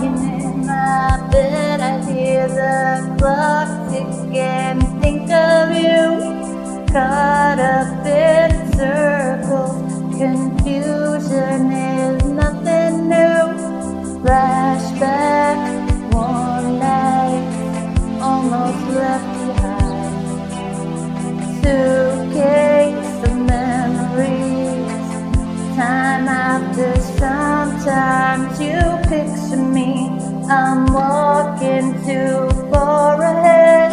Lying in my bed, I hear the clock tick and think of you. Caught up in circles, I'm walking too far ahead.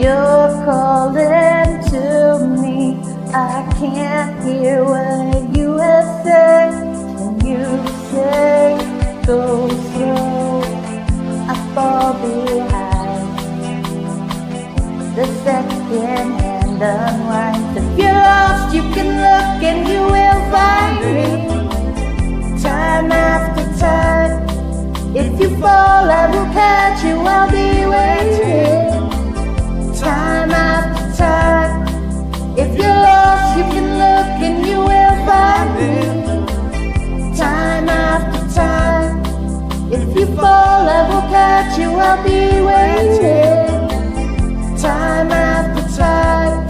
You're calling to me. I can't hear what you have said. And you say, go slow. I fall behind. The second hand unwinds. If you're lost, you can look and you will find will catch you. I'll be waiting. Time after time.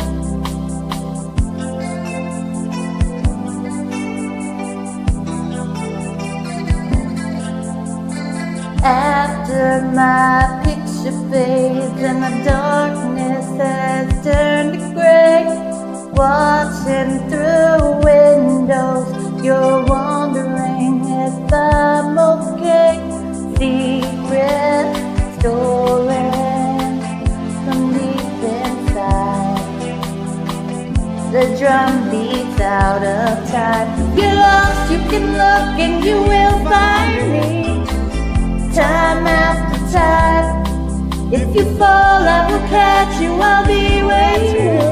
After my picture fades and the darkness has turned to gray, watching through windows, you're The drum beats out of time. You're lost, you can look and you will find me time after time. If you fall, I will catch you, I'll be waiting.